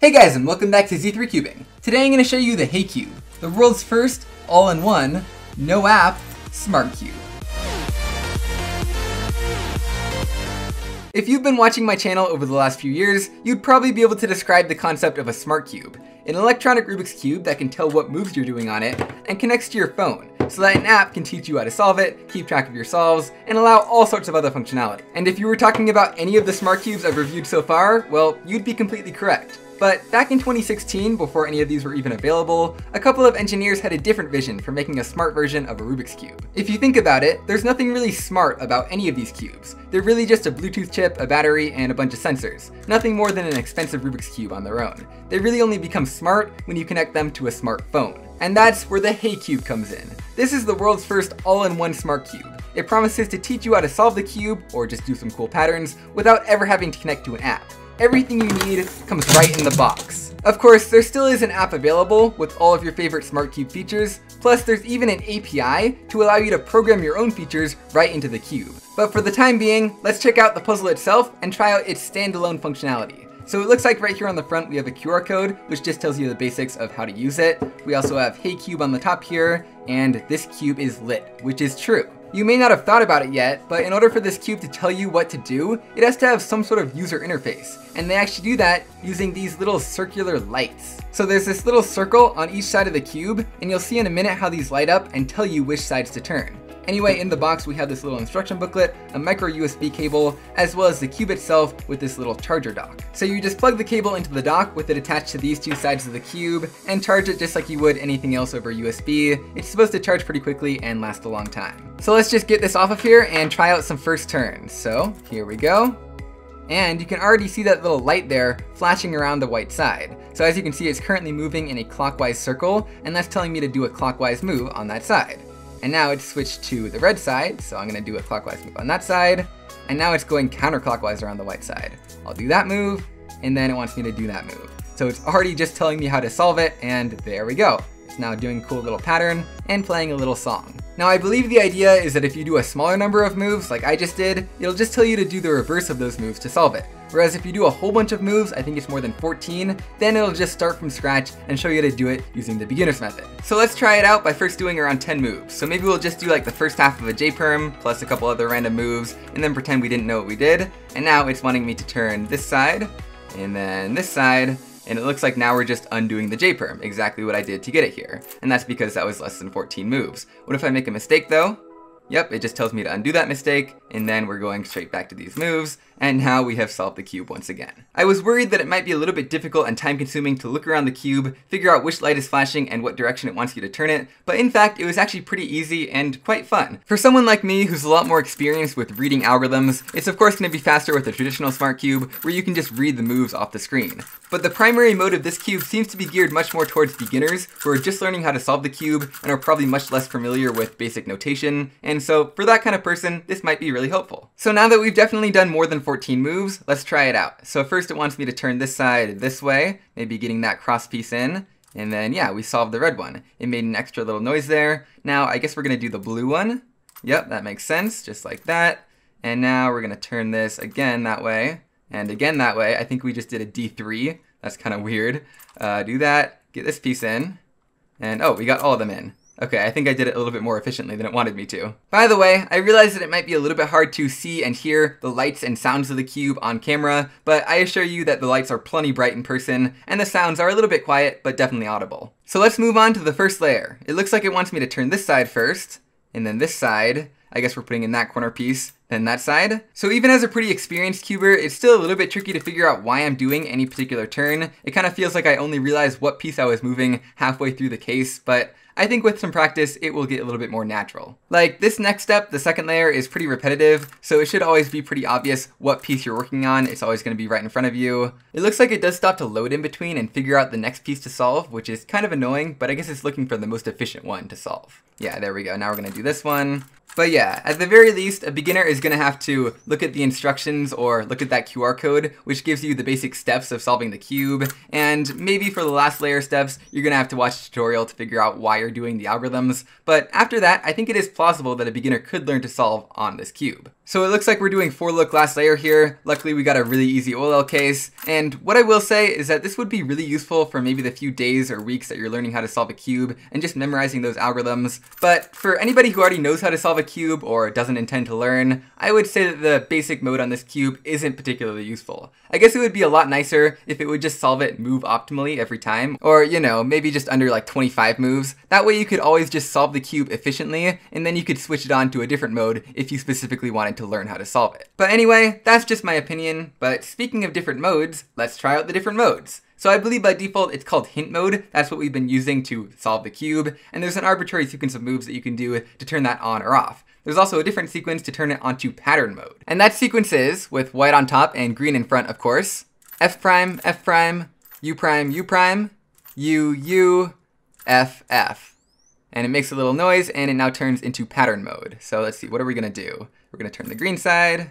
Hey guys and welcome back to Z3 Cubing. Today I'm going to show you the HeyKube, the world's first all-in-one, no app, smart cube. If you've been watching my channel over the last few years, you'd probably be able to describe the concept of a smart cube, an electronic Rubik's Cube that can tell what moves you're doing on it and connects to your phone, so that an app can teach you how to solve it, keep track of your solves, and allow all sorts of other functionality. And if you were talking about any of the smart cubes I've reviewed so far, well, you'd be completely correct. But back in 2016, before any of these were even available, a couple of engineers had a different vision for making a smart version of a Rubik's Cube. If you think about it, there's nothing really smart about any of these cubes. They're really just a Bluetooth chip, a battery, and a bunch of sensors. Nothing more than an expensive Rubik's Cube on their own. They really only become smart when you connect them to a smartphone. And that's where the HeyKube comes in. This is the world's first all-in-one smart cube. It promises to teach you how to solve the cube, or just do some cool patterns, without ever having to connect to an app everything you need comes right in the box. Of course, there still is an app available with all of your favorite Smart Cube features, plus there's even an API to allow you to program your own features right into the cube. But for the time being, let's check out the puzzle itself and try out its standalone functionality. So it looks like right here on the front we have a QR code, which just tells you the basics of how to use it. We also have HeyKube on the top here, and this cube is lit, which is true. You may not have thought about it yet, but in order for this cube to tell you what to do, it has to have some sort of user interface. And they actually do that using these little circular lights. So there's this little circle on each side of the cube, and you'll see in a minute how these light up and tell you which sides to turn. Anyway, in the box we have this little instruction booklet, a micro USB cable, as well as the cube itself with this little charger dock. So you just plug the cable into the dock with it attached to these two sides of the cube and charge it just like you would anything else over USB. It's supposed to charge pretty quickly and last a long time. So let's just get this off of here and try out some first turns. So here we go. And you can already see that little light there flashing around the white side. So as you can see, it's currently moving in a clockwise circle, and that's telling me to do a clockwise move on that side. And now it's switched to the red side, so I'm gonna do a clockwise move on that side. And now it's going counterclockwise around the white side. I'll do that move, and then it wants me to do that move. So it's already just telling me how to solve it, and there we go. It's now doing a cool little pattern and playing a little song. Now I believe the idea is that if you do a smaller number of moves, like I just did, it'll just tell you to do the reverse of those moves to solve it. Whereas if you do a whole bunch of moves, I think it's more than 14, then it'll just start from scratch and show you how to do it using the beginner's method. So let's try it out by first doing around 10 moves. So maybe we'll just do like the first half of a J-perm, plus a couple other random moves, and then pretend we didn't know what we did. And now it's wanting me to turn this side, and then this side, and it looks like now we're just undoing the J-perm, exactly what I did to get it here. And that's because that was less than 14 moves. What if I make a mistake though? Yep, it just tells me to undo that mistake, and then we're going straight back to these moves, and now we have solved the cube once again. I was worried that it might be a little bit difficult and time consuming to look around the cube, figure out which light is flashing and what direction it wants you to turn it, but in fact it was actually pretty easy and quite fun. For someone like me who's a lot more experienced with reading algorithms, it's of course going to be faster with a traditional smart cube where you can just read the moves off the screen. But the primary mode of this cube seems to be geared much more towards beginners who are just learning how to solve the cube and are probably much less familiar with basic notation, and so for that kind of person, this might be really helpful. So now that we've definitely done more than 14 moves, let's try it out. So first it wants me to turn this side this way, maybe getting that cross piece in. And then, yeah, we solved the red one. It made an extra little noise there. Now, I guess we're to do the blue one. Yep, that makes sense, just like that. And now we're to turn this again that way, and again that way. I think we just did a D3. That's kind of weird. Uh, do that, get this piece in, and oh, we got all of them in. Okay, I think I did it a little bit more efficiently than it wanted me to. By the way, I realize that it might be a little bit hard to see and hear the lights and sounds of the cube on camera, but I assure you that the lights are plenty bright in person, and the sounds are a little bit quiet, but definitely audible. So let's move on to the first layer. It looks like it wants me to turn this side first, and then this side. I guess we're putting in that corner piece, then that side. So even as a pretty experienced cuber, it's still a little bit tricky to figure out why I'm doing any particular turn. It kind of feels like I only realized what piece I was moving halfway through the case, but I think with some practice, it will get a little bit more natural. Like this next step, the second layer is pretty repetitive, so it should always be pretty obvious what piece you're working on. It's always gonna be right in front of you. It looks like it does stop to load in between and figure out the next piece to solve, which is kind of annoying, but I guess it's looking for the most efficient one to solve. Yeah, there we go. Now we're gonna do this one. But yeah, at the very least, a beginner is going to have to look at the instructions or look at that QR code, which gives you the basic steps of solving the cube. And maybe for the last layer steps, you're going to have to watch a tutorial to figure out why you're doing the algorithms. But after that, I think it is plausible that a beginner could learn to solve on this cube. So it looks like we're doing four look last layer here. Luckily we got a really easy OLL case. And what I will say is that this would be really useful for maybe the few days or weeks that you're learning how to solve a cube and just memorizing those algorithms. But for anybody who already knows how to solve a cube or doesn't intend to learn, I would say that the basic mode on this cube isn't particularly useful. I guess it would be a lot nicer if it would just solve it move optimally every time. Or, you know, maybe just under like 25 moves. That way you could always just solve the cube efficiently and then you could switch it on to a different mode if you specifically wanted to learn how to solve it. But anyway, that's just my opinion, but speaking of different modes, let's try out the different modes. So I believe by default it's called hint mode, that's what we've been using to solve the cube, and there's an arbitrary sequence of moves that you can do to turn that on or off. There's also a different sequence to turn it onto pattern mode. And that sequence is, with white on top and green in front of course, F prime, F prime, U prime, U prime, U, U, F, F. And it makes a little noise and it now turns into pattern mode. So let's see, what are we gonna do? We're gonna turn the green side,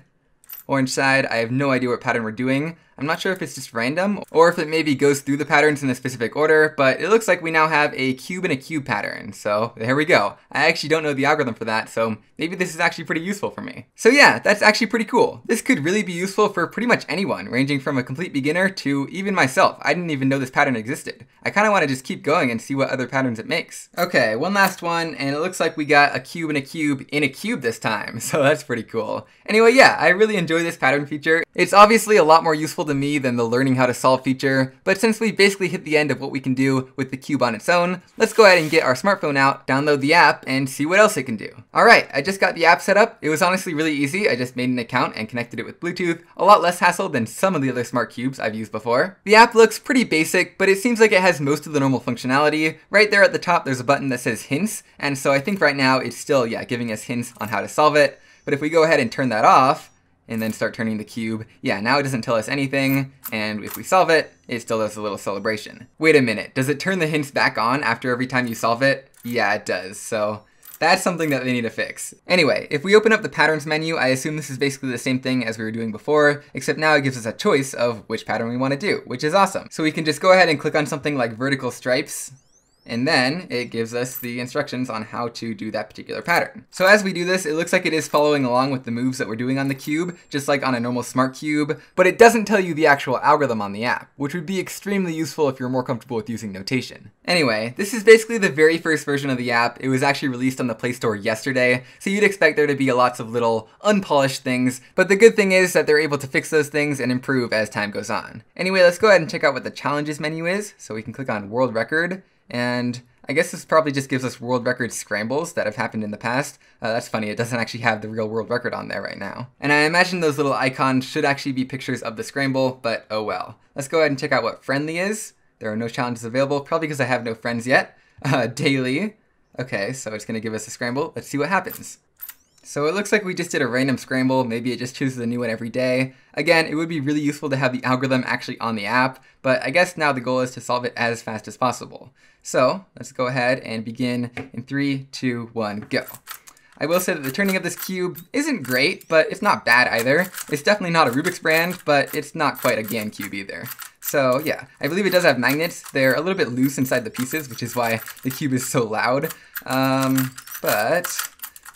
orange side. I have no idea what pattern we're doing. I'm not sure if it's just random or if it maybe goes through the patterns in a specific order, but it looks like we now have a cube and a cube pattern. So there we go. I actually don't know the algorithm for that, so maybe this is actually pretty useful for me. So yeah, that's actually pretty cool. This could really be useful for pretty much anyone, ranging from a complete beginner to even myself. I didn't even know this pattern existed. I kind of want to just keep going and see what other patterns it makes. Okay, one last one, and it looks like we got a cube and a cube in a cube this time, so that's pretty cool. Anyway, yeah, I really enjoy this pattern feature. It's obviously a lot more useful to me than the learning how to solve feature, but since we basically hit the end of what we can do with the cube on its own, let's go ahead and get our smartphone out, download the app, and see what else it can do. Alright, I just got the app set up. It was honestly really easy. I just made an account and connected it with Bluetooth. A lot less hassle than some of the other smart cubes I've used before. The app looks pretty basic, but it seems like it has most of the normal functionality. Right there at the top, there's a button that says hints, and so I think right now it's still, yeah, giving us hints on how to solve it. But if we go ahead and turn that off, and then start turning the cube. Yeah, now it doesn't tell us anything, and if we solve it, it still does a little celebration. Wait a minute, does it turn the hints back on after every time you solve it? Yeah, it does, so that's something that they need to fix. Anyway, if we open up the patterns menu, I assume this is basically the same thing as we were doing before, except now it gives us a choice of which pattern we want to do, which is awesome. So we can just go ahead and click on something like vertical stripes, and then it gives us the instructions on how to do that particular pattern. So as we do this, it looks like it is following along with the moves that we're doing on the cube, just like on a normal smart cube, but it doesn't tell you the actual algorithm on the app, which would be extremely useful if you're more comfortable with using notation. Anyway, this is basically the very first version of the app. It was actually released on the Play Store yesterday, so you'd expect there to be lots of little unpolished things, but the good thing is that they're able to fix those things and improve as time goes on. Anyway, let's go ahead and check out what the challenges menu is. So we can click on world record, and I guess this probably just gives us world record scrambles that have happened in the past. Uh, that's funny, it doesn't actually have the real world record on there right now. And I imagine those little icons should actually be pictures of the scramble, but oh well. Let's go ahead and check out what friendly is. There are no challenges available, probably because I have no friends yet. Uh, daily. Okay, so it's gonna give us a scramble. Let's see what happens. So it looks like we just did a random scramble, maybe it just chooses a new one every day. Again, it would be really useful to have the algorithm actually on the app, but I guess now the goal is to solve it as fast as possible. So let's go ahead and begin in three, two, one, go. I will say that the turning of this cube isn't great, but it's not bad either. It's definitely not a Rubik's brand, but it's not quite a GAN cube either. So yeah, I believe it does have magnets. They're a little bit loose inside the pieces, which is why the cube is so loud. Um, but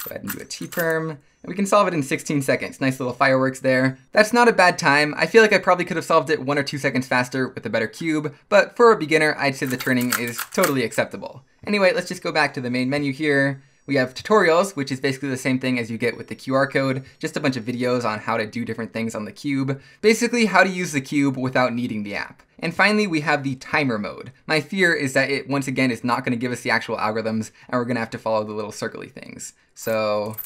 Go ahead and do a T-perm. And we can solve it in 16 seconds. Nice little fireworks there. That's not a bad time. I feel like I probably could have solved it one or two seconds faster with a better cube, but for a beginner, I'd say the turning is totally acceptable. Anyway, let's just go back to the main menu here. We have tutorials, which is basically the same thing as you get with the QR code, just a bunch of videos on how to do different things on the cube. Basically, how to use the cube without needing the app. And finally, we have the timer mode. My fear is that it, once again, is not going to give us the actual algorithms, and we're going to have to follow the little circly things. So,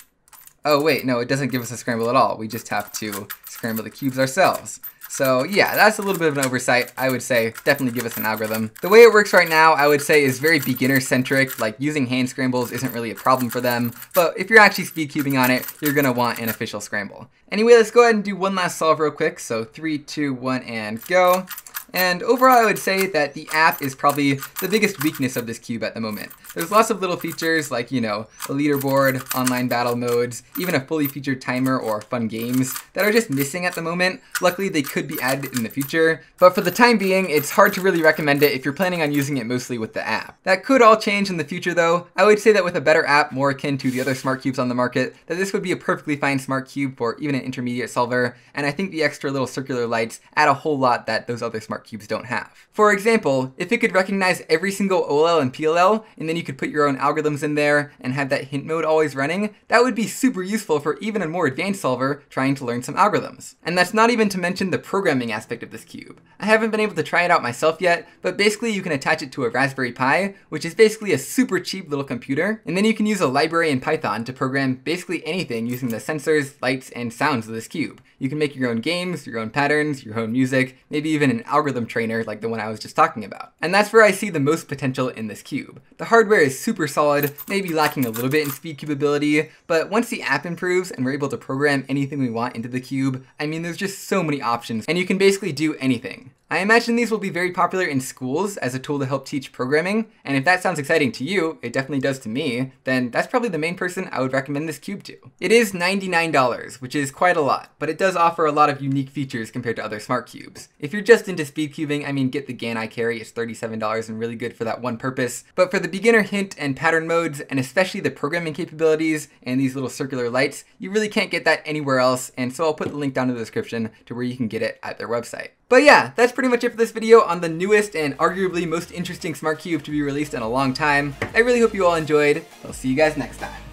oh wait, no, it doesn't give us a scramble at all. We just have to scramble the cubes ourselves. So yeah, that's a little bit of an oversight. I would say definitely give us an algorithm. The way it works right now, I would say is very beginner centric. Like using hand scrambles isn't really a problem for them. But if you're actually speed cubing on it, you're gonna want an official scramble. Anyway, let's go ahead and do one last solve real quick. So three, two, one, and go. And overall, I would say that the app is probably the biggest weakness of this cube at the moment. There's lots of little features like, you know, a leaderboard, online battle modes, even a fully featured timer or fun games that are just missing at the moment. Luckily, they could be added in the future, but for the time being, it's hard to really recommend it if you're planning on using it mostly with the app. That could all change in the future though. I would say that with a better app more akin to the other smart cubes on the market, that this would be a perfectly fine smart cube for even an intermediate solver, and I think the extra little circular lights add a whole lot that those other smart cubes don't have. For example, if it could recognize every single OLL and PLL, and then you could put your own algorithms in there and have that hint mode always running, that would be super useful for even a more advanced solver trying to learn some algorithms. And that's not even to mention the programming aspect of this cube. I haven't been able to try it out myself yet, but basically you can attach it to a Raspberry Pi, which is basically a super cheap little computer, and then you can use a library in Python to program basically anything using the sensors, lights, and sounds of this cube. You can make your own games, your own patterns, your own music, maybe even an algorithm trainer like the one I was just talking about. And that's where I see the most potential in this cube. The hardware is super solid, maybe lacking a little bit in speed capability, but once the app improves and we're able to program anything we want into the cube, I mean there's just so many options and you can basically do anything. I imagine these will be very popular in schools as a tool to help teach programming, and if that sounds exciting to you, it definitely does to me, then that's probably the main person I would recommend this cube to. It is $99, which is quite a lot, but it does offer a lot of unique features compared to other smart cubes. If you're just into speed cubing, I mean get the GAN i Carry, it's $37 and really good for that one purpose, but for the beginner hint and pattern modes, and especially the programming capabilities and these little circular lights, you really can't get that anywhere else, and so I'll put the link down in the description to where you can get it at their website. But yeah, that's pretty much it for this video on the newest and arguably most interesting smart cube to be released in a long time. I really hope you all enjoyed. I'll see you guys next time.